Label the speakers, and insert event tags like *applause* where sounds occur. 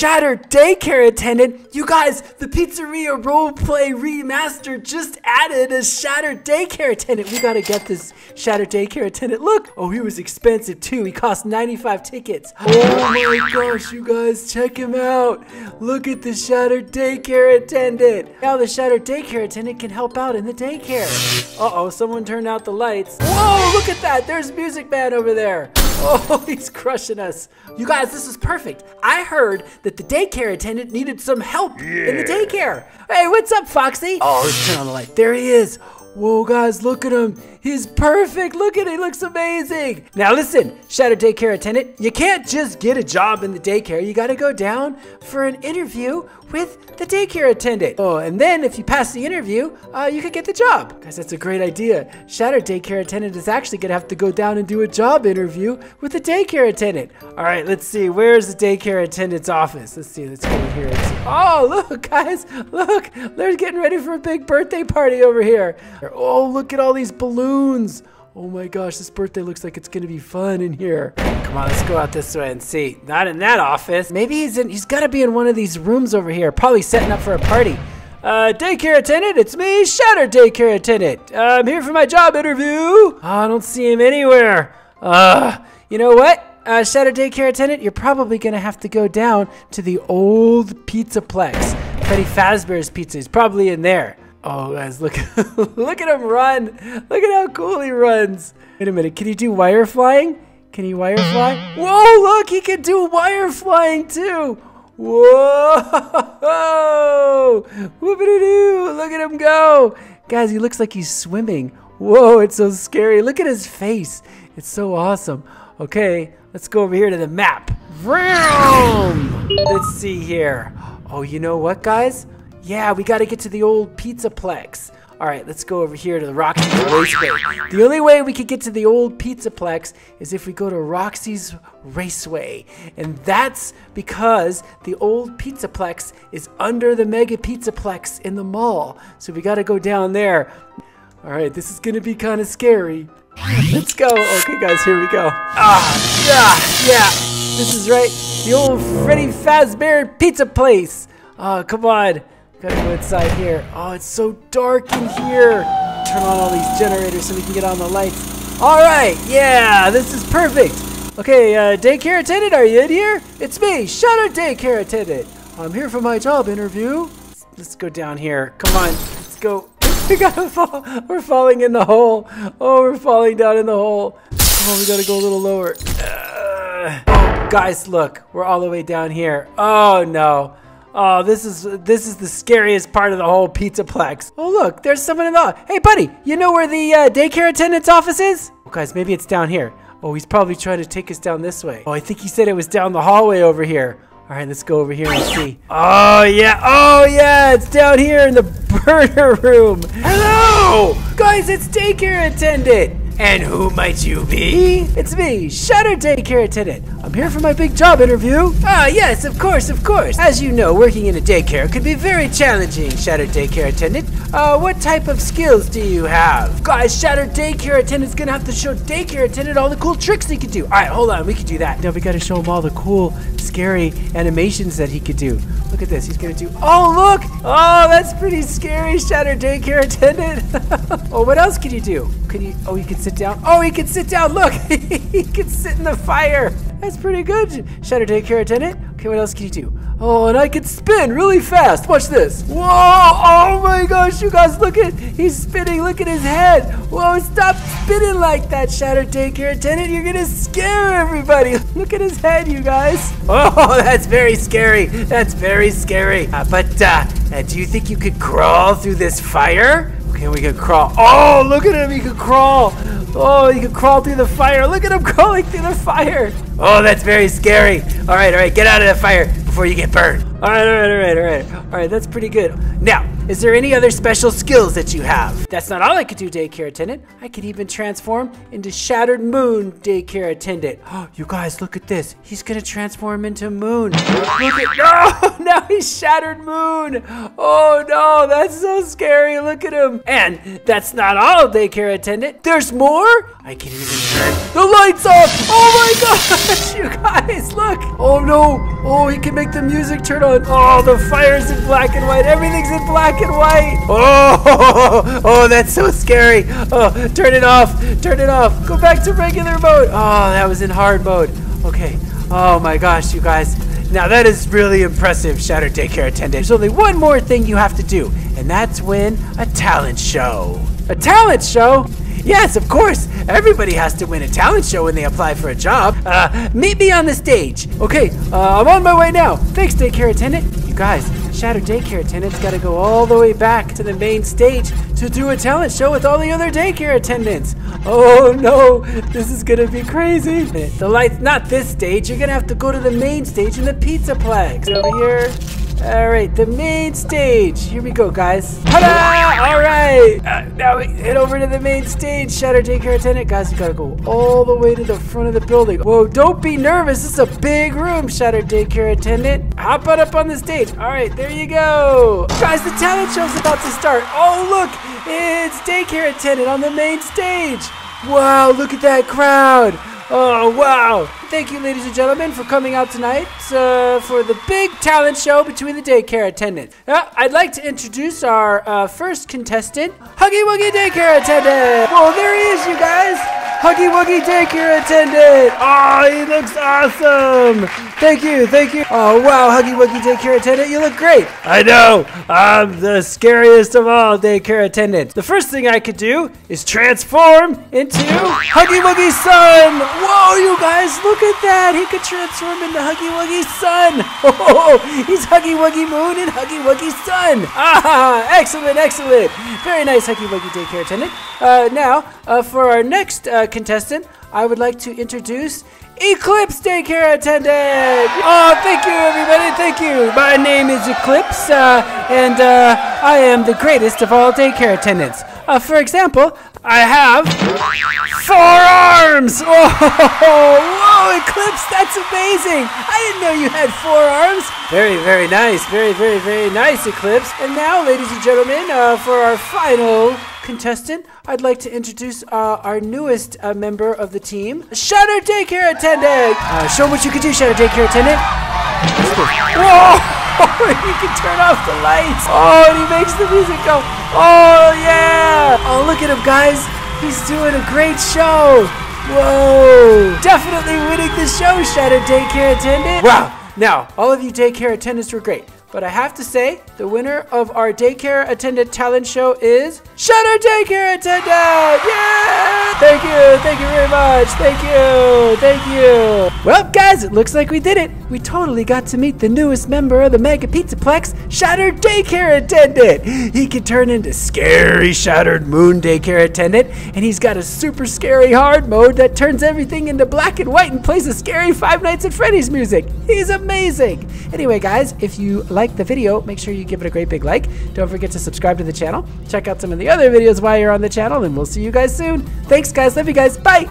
Speaker 1: Shattered Daycare Attendant. You guys, the Pizzeria Roleplay Remaster just added a Shattered Daycare Attendant. We gotta get this Shattered Daycare Attendant. Look, oh, he was expensive too. He cost 95 tickets. Oh my gosh, you guys, check him out. Look at the Shattered Daycare Attendant. Now the Shattered Daycare Attendant can help out in the daycare. Uh-oh, someone turned out the lights. Whoa, look at that. There's Music Man over there. *laughs* Oh, he's crushing us. You guys, this is perfect. I heard that the daycare attendant needed some help in the daycare. Hey, what's up, Foxy? Oh, let's turn on the light. There he is. Whoa, guys, look at him. He's perfect. Look at it. He looks amazing. Now, listen, Shadow Daycare Attendant, you can't just get a job in the daycare. You got to go down for an interview with the daycare attendant. Oh, and then if you pass the interview, uh, you could get the job. Guys, that's a great idea. Shadow Daycare Attendant is actually going to have to go down and do a job interview with the daycare attendant. All right, let's see. Where's the daycare attendant's office? Let's see. Let's go here. Oh, look, guys. Look, they're getting ready for a big birthday party over here. Oh, look at all these balloons. Oh my gosh, this birthday looks like it's gonna be fun in here. Come on, let's go out this way and see. Not in that office. Maybe he's in, he's gotta be in one of these rooms over here, probably setting up for a party. Uh, daycare attendant, it's me, Shatter Daycare Attendant. Uh, I'm here for my job interview. Oh, I don't see him anywhere. Uh, you know what? Uh, Shatter Daycare Attendant, you're probably gonna have to go down to the old Pizza Plex. Freddy Fazbear's Pizza is probably in there. Oh, guys, look, *laughs* look at him run. Look at how cool he runs. Wait a minute, can he do wire flying? Can he wire fly? Whoa, look, he can do wire flying too. Whoa! *laughs* Whoopity-doo! Look at him go! Guys, he looks like he's swimming. Whoa, it's so scary. Look at his face. It's so awesome. Okay, let's go over here to the map. Vroom! Let's see here. Oh, you know what, guys? Yeah, we got to get to the old Pizzaplex. All right, let's go over here to the Roxy's Raceway. The only way we could get to the old Pizzaplex is if we go to Roxy's Raceway. And that's because the old Pizzaplex is under the Mega Pizzaplex in the mall. So we got to go down there. All right, this is to be kind of scary. Let's go. Okay, guys, here we go. Ah, yeah, yeah. This is right. The old Freddy Fazbear Pizza Place. Oh, come on. Gotta go inside here. Oh, it's so dark in here. Turn on all these generators so we can get on the lights. All right, yeah, this is perfect. Okay, uh, daycare attendant, are you in here? It's me, Shadow Daycare Attendant. I'm here for my job interview. Let's go down here. Come on, let's go. *laughs* We gotta fall. We're falling in the hole. Oh, we're falling down in the hole. Oh, we gotta go a little lower. Uh, oh, guys, look, we're all the way down here. Oh no. Oh, this is this is the scariest part of the whole pizza Pizzaplex. Oh, look, there's someone in the. Hey, buddy, you know where the uh, daycare attendant's office is? Oh, guys, maybe it's down here. Oh, he's probably trying to take us down this way. Oh, I think he said it was down the hallway over here. All right, let's go over here and see. Oh, yeah. Oh, yeah. It's down here in the *laughs* burner room. Hello. Guys, it's daycare attendant. And who might you be? It's me, Shadow Daycare Attendant. I'm here for my big job interview. Ah, yes, of course, of course. As you know, working in a daycare could be very challenging, Shadow Daycare Attendant. Uh, what type of skills do you have? Guys, Shadow Daycare Attendant's gonna have to show Daycare Attendant all the cool tricks he could do. All right, hold on, we can do that. Now we gotta show him all the cool, scary animations that he could do. Look at this, he's gonna do, oh, look! Oh, that's pretty scary, Shadow Daycare Attendant. *laughs* oh, what else can you do? Can you, oh, you can sit down. Oh, he can sit down, look! *laughs* he can sit in the fire. That's pretty good, Shadow Daycare Attendant. Okay, what else can you do? Oh, and I can spin really fast. Watch this. Whoa! Oh my gosh, you guys, look at he's spinning. Look at his head. Whoa! Stop spinning like that, Shadow Daycare Attendant. You're gonna scare everybody. *laughs* Look at his head, you guys. *laughs* Oh, that's very scary. That's very scary. Uh, but uh, uh, do you think you could crawl through this fire? Okay, we can crawl. Oh, look at him. He can crawl. Oh, he can crawl through the fire. Look at him *laughs* crawling through the fire. Oh, that's very scary. All right, all right. Get out of the fire before you get burned. All right, all right, all right, all right. All right, that's pretty good. Now, Is there any other special skills that you have? That's not all I could do, daycare attendant. I could even transform into Shattered Moon daycare attendant. Oh, *gasps* you guys, look at this. He's gonna transform into Moon. Look at *laughs* no, now he's Shattered Moon. Oh no, that's so scary. Look at him. And that's not all, daycare attendant. There's more. I can even turn the lights off. Oh my gosh, *laughs* you guys, look. Oh no. Oh, he can make the music turn on. Oh, the fire's in black and white. Everything's in black and white. Oh, *laughs* oh, that's so scary. Oh, turn it off. Turn it off. Go back to regular mode. Oh, that was in hard mode. Okay. Oh my gosh, you guys. Now that is really impressive, Shattered Daycare Attendant. There's only one more thing you have to do, and that's win a talent show. A talent show? Yes, of course. Everybody has to win a talent show when they apply for a job. Uh, meet me on the stage. Okay, uh, I'm on my way now. Thanks, daycare attendant. You guys, Shattered Daycare attendant's got to go all the way back to the main stage to do a talent show with all the other daycare attendants. Oh no, this is gonna be crazy. The lights, not this stage. You're gonna have to go to the main stage in the Pizzaplex. Over here. All right, the main stage. Here we go, guys. Ta-da! All right. Uh, now we head over to the main stage. Shattered Daycare Attendant. Guys, you gotta go all the way to the front of the building. Whoa, don't be nervous. This is a big room, Shattered Daycare Attendant. Hop on up on the stage. All right, there you go. Guys, the talent show's about to start. Oh, look. It's Daycare Attendant on the main stage. Wow, look at that crowd. Oh, wow. Thank you, ladies and gentlemen, for coming out tonight uh, for the big talent show between the daycare attendants. Uh, I'd like to introduce our uh, first contestant, Huggy Wuggy Daycare Attendant. Oh, there he is, you guys. Huggy Wuggy Daycare Attendant. Oh, he looks awesome. Thank you, thank you. Oh, wow, Huggy Wuggy Daycare Attendant, you look great. I know. I'm the scariest of all daycare attendants. The first thing I could do is transform into Huggy Wuggy Sun. Whoa, you guys, look at that! He could transform into Huggy Wuggy Sun! *laughs* Oh, he's Huggy Wuggy Moon and Huggy Wuggy Sun! Ah, excellent, excellent! Very nice, Huggy Wuggy Daycare Attendant. Uh, now, uh, for our next uh, contestant, I would like to introduce Eclipse Daycare Attendant! Oh, thank you, everybody, thank you! My name is Eclipse, uh, and uh, I am the greatest of all daycare attendants. Uh, for example, I have four arms! *laughs* Oh, whoa, Eclipse, that's amazing! I didn't know you had four arms. Very, very nice. Very, very, very nice, Eclipse. And now, ladies and gentlemen, uh, for our final contestant, I'd like to introduce uh, our newest uh, member of the team, Shattered Daycare Attendant. Uh, show what you can do, Shattered Daycare Attendant. Whoa! *laughs* he can turn off the lights. Oh, and he makes the music go. Oh, yeah. Oh, look at him, guys. He's doing a great show. Whoa! Definitely winning the show, Shadow Daycare Attendant. Wow! Now, all of you daycare attendants were great. But I have to say, the winner of our daycare attendant talent show is Shattered Daycare Attendant! Yeah! Thank you, thank you very much. Thank you, thank you. Well, guys, it looks like we did it. We totally got to meet the newest member of the Mega Pizzaplex, Shattered Daycare Attendant. He can turn into scary Shattered Moon Daycare Attendant, and he's got a super scary hard mode that turns everything into black and white and plays a scary Five Nights at Freddy's music. He's amazing. Anyway, guys, if you like like the video, make sure you give it a great big like. Don't forget to subscribe to the channel. Check out some of the other videos while you're on the channel, and we'll see you guys soon. Thanks, guys. Love you guys. Bye.